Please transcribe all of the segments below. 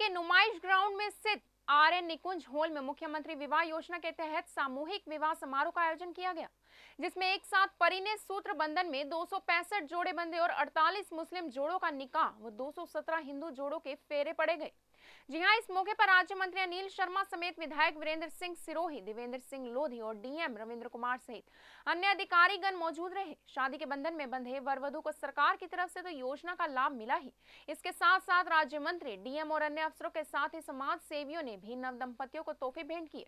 के नुमाइश ग्राउंड में स्थित आर एन निकुंज हॉल में मुख्यमंत्री विवाह योजना के तहत सामूहिक विवाह समारोह का आयोजन किया गया, जिसमें एक साथ परिने सूत्र बंधन में दो सौ पैंसठ जोड़े बंधे और 48 मुस्लिम जोड़ों का निकाह व 217 हिंदू जोड़ों के फेरे पड़े गए। जी हाँ, इस मौके पर राज्य मंत्री अनिल शर्मा समेत विधायक वीरेंद्र सिंह सिरोही, देवेंद्र सिंह लोधी और डीएम रविंद्र कुमार सहित अन्य अधिकारीगण मौजूद रहे। शादी के बंधन में बंधे वर वधु को सरकार की तरफ़ से तो योजना का लाभ मिला ही। इसके साथ साथ राज्य मंत्री, डीएम और अन्य अफसरों के साथ ही समाज सेवियों ने भी नव दंपतियों को तोहफे भेंट किए।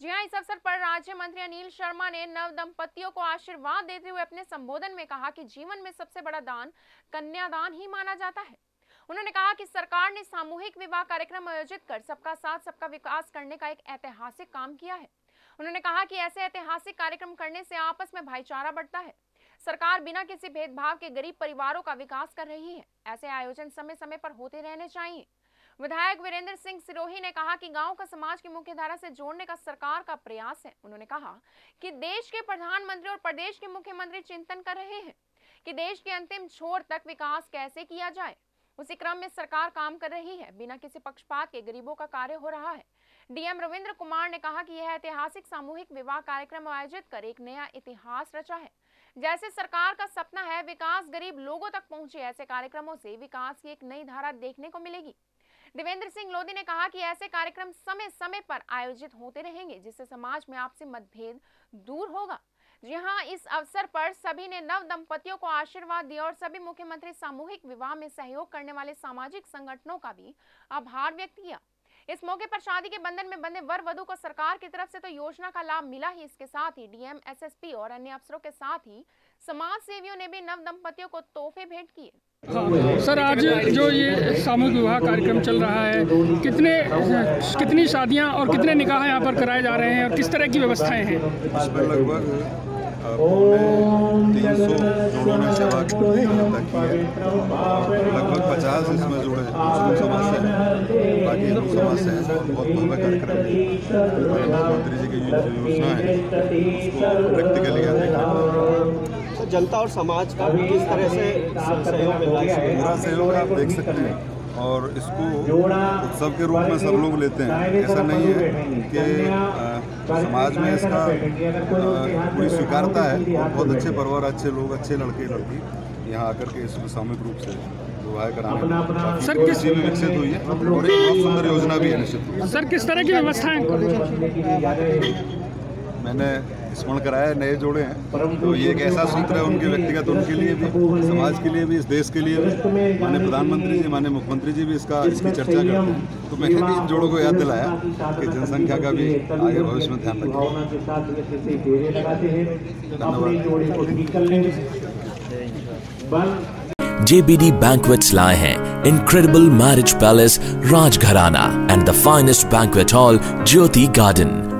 जी हाँ इस अवसर पर राज्य मंत्री अनिल शर्मा ने नव दंपतियों को आशीर्वाद देते हुए अपने संबोधन में कहा कि जीवन में सबसे बड़ा दान कन्यादान ही माना जाता है। उन्होंने कहा कि सरकार ने सामूहिक विवाह कार्यक्रम आयोजित कर सबका साथ, सबका विकास करने का एक ऐतिहासिक काम किया है। उन्होंने कहा कि ऐसे ऐतिहासिक कार्यक्रम करने से आपस में भाईचारा बढ़ता है। सरकार बिना किसी भेदभाव के गरीब परिवारों का विकास कर रही है। ऐसे आयोजन समय समय पर होते रहने चाहिए। विधायक वीरेंद्र सिंह सिरोही ने कहा कि गाँव का समाज की मुख्य धारा से जोड़ने का सरकार का प्रयास है। उन्होंने कहा कि देश के प्रधानमंत्री और प्रदेश के मुख्यमंत्री चिंतन कर रहे हैं कि देश के अंतिम छोर तक विकास कैसे किया जाए। उसी क्रम में सरकार काम कर रही है। बिना किसी पक्षपात के गरीबों का कार्य हो रहा है। डीएम रविंद्र कुमार ने कहा कि यह ऐतिहासिक सामूहिक विवाह कार्यक्रम आयोजित कर एक नया इतिहास रचा है। जैसे सरकार का सपना है, विकास गरीब लोगों तक पहुँचे, ऐसे कार्यक्रमों से विकास की एक नई धारा देखने को मिलेगी। देवेंद्र सिंह लोधी ने कहा कि ऐसे कार्यक्रम समय समय पर आयोजित होते रहेंगे, जिससे समाज में आपसी मतभेद दूर होगा। जी हाँ इस अवसर पर सभी ने नव दंपतियों को आशीर्वाद दिया और सभी मुख्यमंत्री सामूहिक विवाह में सहयोग करने वाले सामाजिक संगठनों का भी आभार व्यक्त किया। इस मौके पर शादी के बंधन में बंधे वर वधु को सरकार की तरफ़ से तो योजना का लाभ मिला ही, इसके साथ ही डीएम, एसएसपी और अन्य अफसरों के साथ ही समाज सेवियों ने भी नव दंपतियों को तोहफे भेंट किए। सर, आज जो ये सामूहिक विवाह कार्यक्रम चल रहा है, कितने, कितनी शादियाँ और कितने निकाह यहाँ पर कराए जा रहे हैं और किस तरह की व्यवस्थाएँ हैं? लगभग तीन सौ जोड़ों ने सेवा की है लगभग पचास इसमें जोड़े मुस्लिम समाज से हैं बाकी हिंदू समाज से हैं। बहुत भव्य कार्यक्रम है। मुख्यमंत्री जी की जो योजना है उसको प्रैक्टिकली यहाँ देखने जनता और समाज का भी किस तरह से सहयोग मिल रहा है पूरा सहयोग आप देख सकते हैं। और इसको उत्सव के रूप में सब लोग लेते हैं। ऐसा नहीं है कि समाज में इसका पूरी स्वीकारता है। और बहुत अच्छे परिवार अच्छे लोग अच्छे लड़के लड़की यहाँ आकर के इसमें सामूहिक रूप से विवाह कराने सर किस भी विकसित हुई है और एक बहुत सुंदर योजना भी है निश्चित सर किस तरह की व्यवस्थाएँ? मैंने स्मरण कराया नए जोड़े हैं। तो ये एक ऐसा सूत्र है उनके व्यक्तिगत, उनके लिए भी, समाज के लिए भी, इस देश के लिए भी। माने प्रधानमंत्री जी माने मुख्यमंत्री जी भी इसका, इसकी चर्चा करते हैं। तो मैंने भी इन जोड़ों को याद दिलाया कि जनसंख्या का भी आगे भविष्य में ध्यान रखें। JBD Banquets lie हैं incredible marriage palace Rajgharana and the finest banquet hall Jyoti Garden.